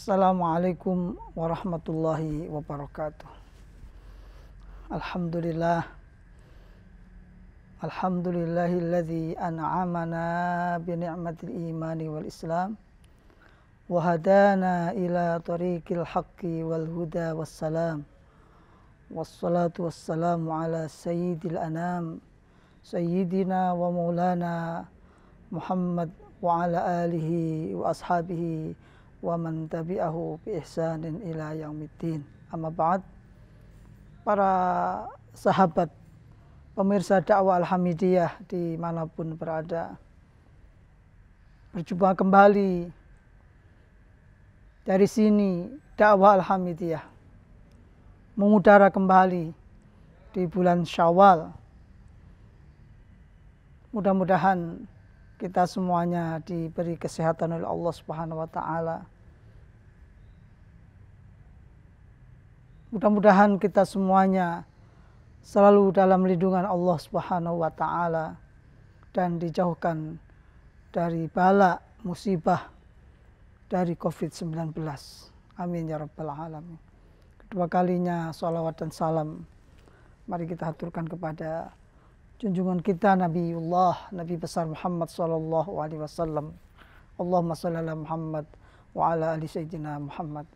Assalamualaikum warahmatullahi wabarakatuh. Alhamdulillah. Alhamdulillahilladzi an'amana bi ni'matil imani wal islam wa hadana ila tariqil haqqi wal huda wassalam. Wassalatu wassalamu ala sayyidil anam sayyidina wa maulana Muhammad wa ala alihi wa ashabihi wa man tabi'ahu bi ihsanin ila yaumiddin. Amma ba'd. Para sahabat pemirsa dakwah Alhamidiyah di mana pun berada. Berjumpa kembali dari sini dakwah Alhamidiyah mengudara kembali di bulan Syawal. Mudah-mudahan kita semuanya diberi kesehatan oleh Allah Subhanahu wa taala. Mudah-mudahan kita semuanya selalu dalam lindungan Allah Subhanahu wa taala dan dijauhkan dari bala musibah dari COVID-19. Amin ya rabbal alamin. Kedua kalinya salawat dan salam mari kita haturkan kepada junjungan kita Nabiullah Nabi besar Muhammad sallallahu alaihi wasallam. Allahumma shalli ala Muhammad wa ala ali sayyidina Muhammad.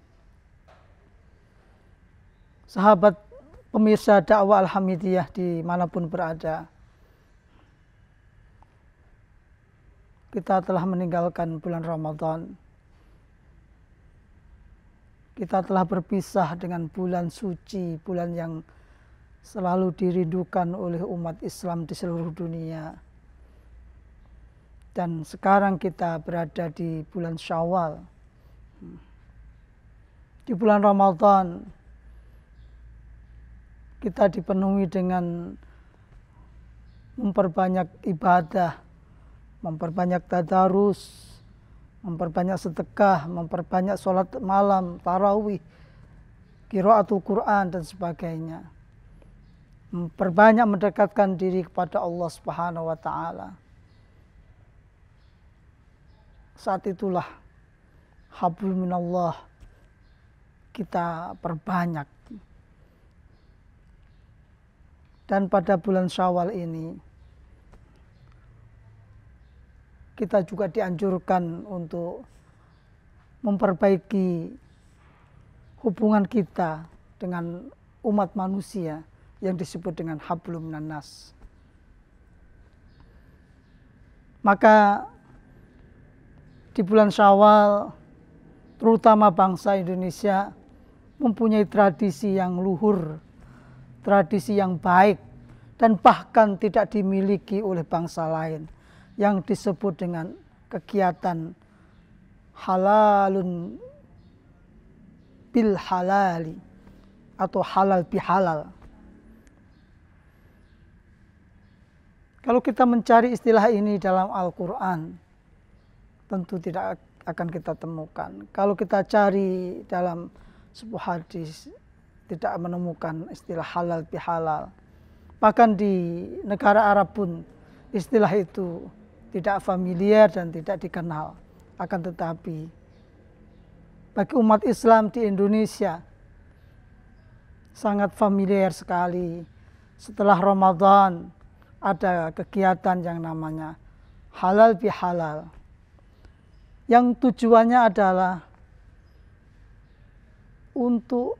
Sahabat pemirsa dakwah Alhamidiyah di mana pun berada. Kita telah meninggalkan bulan Ramadan. Kita telah berpisah dengan bulan suci, bulan yang selalu dirindukan oleh umat Islam di seluruh dunia. Dan sekarang kita berada di bulan Syawal. Di bulan Ramadan kita dipenuhi dengan memperbanyak ibadah, memperbanyak tadarus, memperbanyak sedekah, memperbanyak sholat malam, tarawih, kiraatul Quran dan sebagainya memperbanyak mendekatkan diri kepada Allah Subhanahu wa taala. Saat itulah hablum minallah kita perbanyak. Dan pada bulan Syawal ini kita juga dianjurkan untuk memperbaiki hubungan kita dengan umat manusia yang disebut dengan hablum nanas. Maka di bulan Syawal terutama bangsa Indonesia mempunyai tradisi yang luhur, tradisi yang baik dan bahkan tidak dimiliki oleh bangsa lain yang disebut dengan kegiatan halalun bil halali atau halal bihalal. Kalau kita mencari istilah ini dalam Al-Quran, tentu tidak akan kita temukan. Kalau kita cari dalam sebuah hadis, tidak menemukan istilah halal bihalal. Bahkan di negara Arab pun istilah itu tidak familiar dan tidak dikenal. Akan tetapi bagi umat Islam di Indonesia sangat familiar sekali. Setelah Ramadan, ada kegiatan yang namanya halal bihalal. Yang tujuannya adalah untuk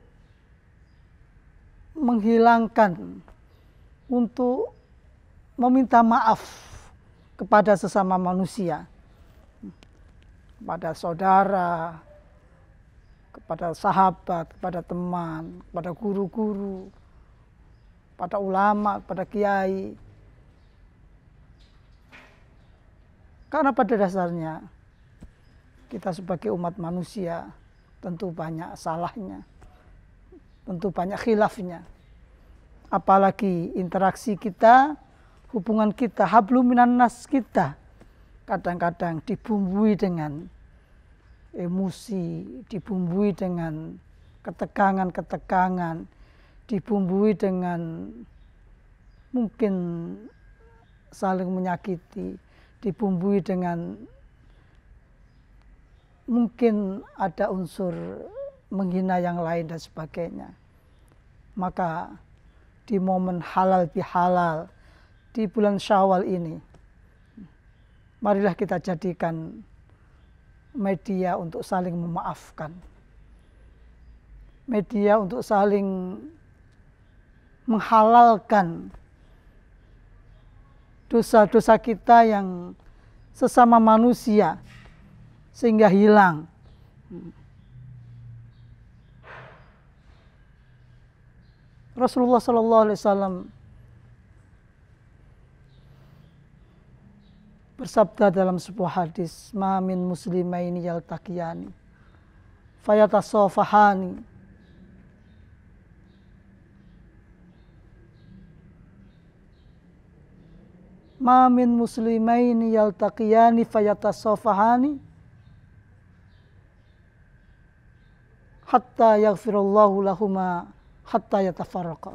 menghilangkan, untuk meminta maaf kepada sesama manusia, kepada saudara, kepada sahabat, kepada teman, kepada guru-guru, pada ulama, kepada kiai, Karena pada dasarnya kita sebagai umat manusia tentu banyak salahnya, tentu banyak khilafnya. Apalagi interaksi kita, hubungan kita, habluminan nas kita, kadang-kadang dibumbui dengan emosi, dibumbui dengan ketegangan-ketegangan, dibumbui dengan mungkin saling menyakiti, dibumbui dengan mungkin ada unsur menghina yang lain dan sebagainya. Maka di momen halal bihalal di bulan Syawal ini marilah kita jadikan media untuk saling memaafkan. Media untuk saling menghalalkan dosa-dosa kita yang sesama manusia sehingga hilang. Rasulullah Sallallahu Alaihi Wasallam bersabda dalam sebuah hadis, "Ma min muslimaini yaltaqiyani fayatasafahani Ma min muslimaini yaltaqiyani fayatasafahani hatta yaghfirallahu lahuma hatta yatafarraqa.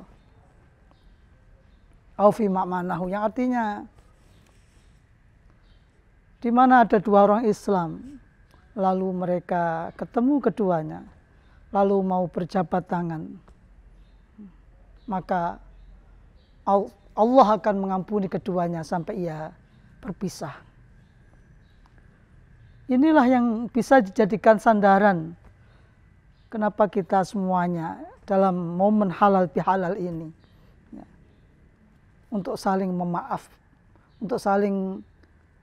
Au fi ma'manahu yang artinya di mana ada dua orang Islam, lalu mereka ketemu keduanya, lalu mau berjabat tangan, maka Allah akan mengampuni keduanya sampai ia berpisah. Inilah yang bisa dijadikan sandaran kenapa kita semuanya dalam momen halal bihalal ini ya, untuk saling memaaf, untuk saling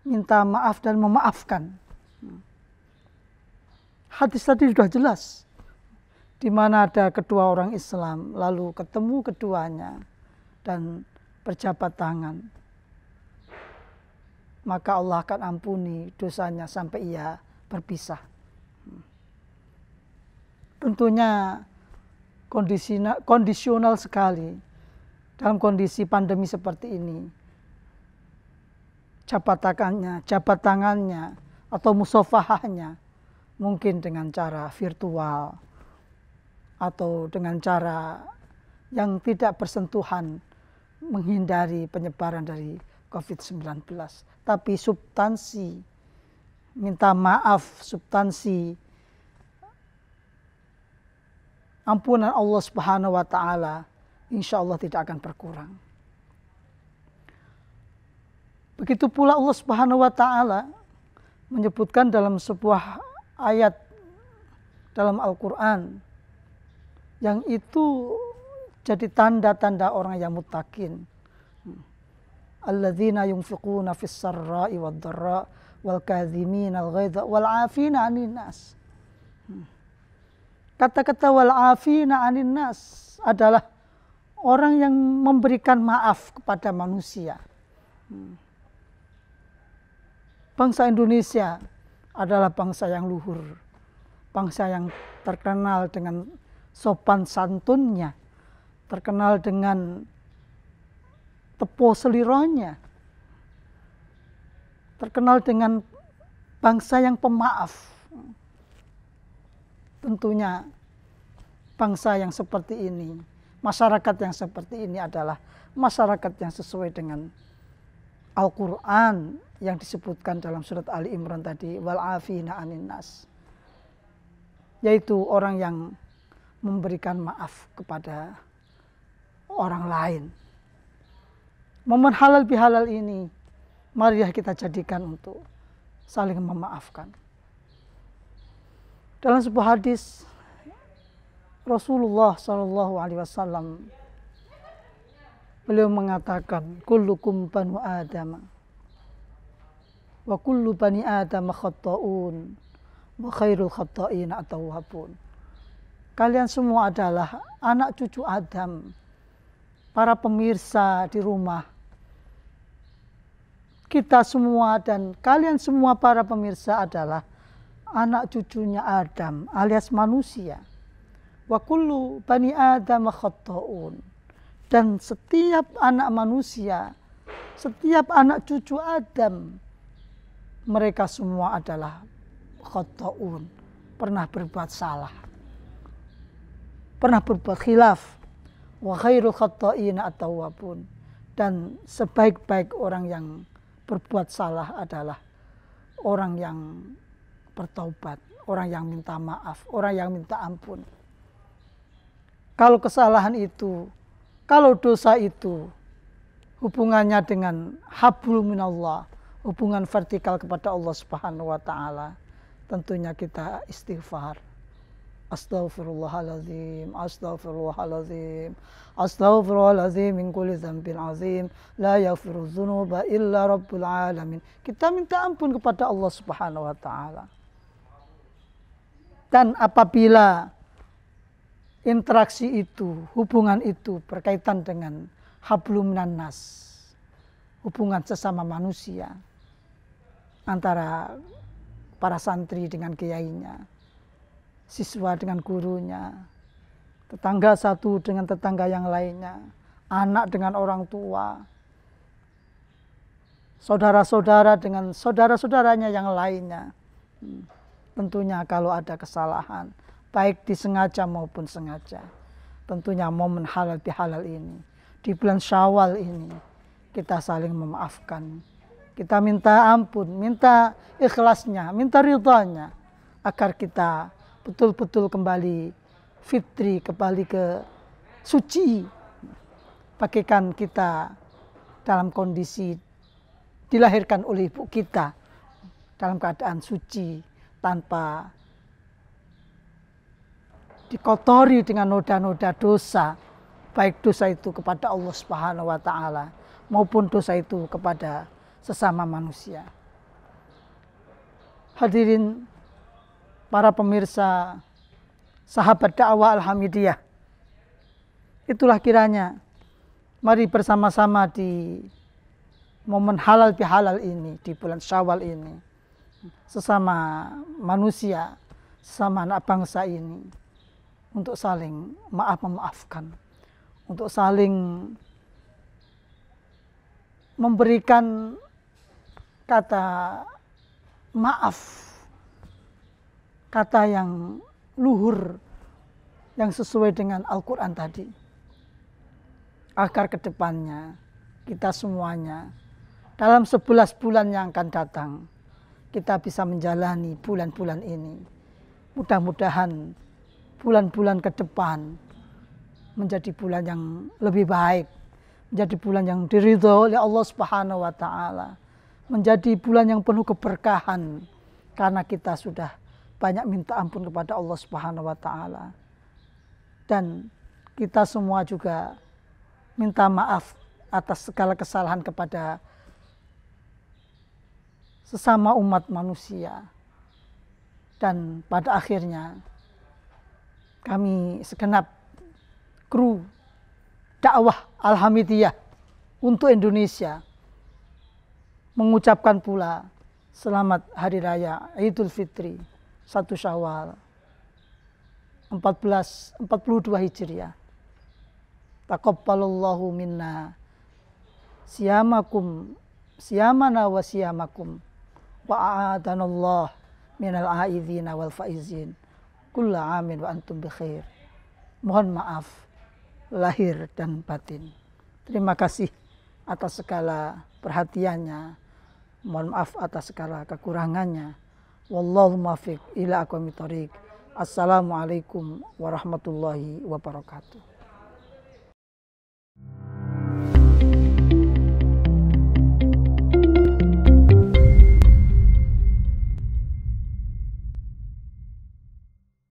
minta maaf dan memaafkan. Hadis tadi sudah jelas. Di mana ada kedua orang Islam, lalu ketemu keduanya dan berjabat tangan. Maka Allah akan ampuni dosanya sampai ia berpisah. Tentunya kondisional sekali dalam kondisi pandemi seperti ini jabat tangannya, jabat tangannya atau musofahahnya mungkin dengan cara virtual atau dengan cara yang tidak bersentuhan menghindari penyebaran dari COVID-19. Tapi substansi, minta maaf, substansi ampunan Allah Subhanahu wa taala insya Allah tidak akan berkurang. Begitu pula Allah Subhanahu wa taala menyebutkan dalam sebuah ayat dalam Al-Qur'an yang itu jadi tanda-tanda orang yang mutakin. Alladzina yunfiquna fis sarra'i wad dharra wal kadhimin al ghaidha wal 'afina 'anil nas. Kata-kata wal 'afina 'anil nas adalah orang yang memberikan maaf kepada manusia. Bangsa Indonesia adalah bangsa yang luhur, bangsa yang terkenal dengan sopan santunnya, terkenal dengan tepo selironya, terkenal dengan bangsa yang pemaaf. Tentunya bangsa yang seperti ini, masyarakat yang seperti ini adalah masyarakat yang sesuai dengan Al-Quran yang disebutkan dalam surat Ali Imran tadi wal afina anin nas yaitu orang yang memberikan maaf kepada orang lain. Momen halal bihalal ini marilah kita jadikan untuk saling memaafkan. Dalam sebuah hadis Rasulullah Shallallahu Alaihi Wasallam beliau mengatakan kullukum banu Adam wa kullu bani adam khatta'un wa khairul khatta'in atawabun kalian semua adalah anak cucu Adam para pemirsa di rumah kita semua dan kalian semua para pemirsa adalah anak cucunya Adam alias manusia wa kullu bani adam khatta'un dan setiap anak manusia setiap anak cucu Adam mereka semua adalah khotoun, pernah berbuat salah. Pernah berbuat khilaf. Wa khairul khotoina atau wapun. Dan sebaik-baik orang yang berbuat salah adalah orang yang bertaubat, orang yang minta maaf, orang yang minta ampun. Kalau kesalahan itu, kalau dosa itu hubungannya dengan hablum minallah, hubungan vertikal kepada Allah Subhanahu wa taala, tentunya kita istighfar. Astaghfirullahaladzim, astaghfirullahaladzim, astaghfirullahaladzim min kulli dzambin azim, la yaghfiru dzunuba illa rabbul alamin. Kita minta ampun kepada Allah Subhanahu wa taala. Dan apabila interaksi itu, hubungan itu berkaitan dengan hablum nas, hubungan sesama manusia antara para santri dengan kiainya, siswa dengan gurunya, tetangga satu dengan tetangga yang lainnya, anak dengan orang tua, saudara-saudara dengan saudara-saudaranya yang lainnya. Hmm. Tentunya kalau ada kesalahan, baik disengaja maupun sengaja. Tentunya momen halal bihalal ini, di bulan syawal ini, kita saling memaafkan. Kita minta ampun, minta ikhlasnya, minta ridhonya, agar kita betul-betul kembali fitri, kembali ke suci. Pakaikan kita dalam kondisi dilahirkan oleh ibu kita dalam keadaan suci tanpa dikotori dengan noda-noda dosa baik dosa itu kepada Allah Subhanahu wa taala maupun dosa itu kepada sesama manusia. Hadirin para pemirsa sahabat dakwah Alhamdulillah. Itulah kiranya mari bersama-sama di momen halal bihalal ini di bulan Syawal ini sesama manusia, sesama anak bangsa ini untuk saling maaf memaafkan, untuk saling memberikan kata maaf kata yang luhur yang sesuai dengan Al-Quran tadi. Agar ke depannya kita semuanya dalam sebelas bulan yang akan datang kita bisa menjalani bulan-bulan ini. Mudah-mudahan bulan-bulan ke depan menjadi bulan yang lebih baik, menjadi bulan yang diridho oleh Allah Subhanahu wa taala, menjadi bulan yang penuh keberkahan karena kita sudah banyak minta ampun kepada Allah Subhanahu wa taala. Dan kita semua juga minta maaf atas segala kesalahan kepada sesama umat manusia. Dan pada akhirnya kami segenap kru dakwah Alhamdulillah untuk Indonesia mengucapkan pula selamat hari raya Idul Fitri satu Syawal 14 42 Hijriah. Taqabbalallahu minna siyamakum siyamana wa siyamakum wa a'adanallah minal a'idzina wal faizin. Kulla amin wa antum bi khair. Mohon maaf lahir dan batin. Terima kasih atas segala perhatiannya. Mohon maaf atas segala kekurangannya. Wallahu muwaffiq ila aqwamit thoriq. Assalamualaikum warahmatullahi wabarakatuh.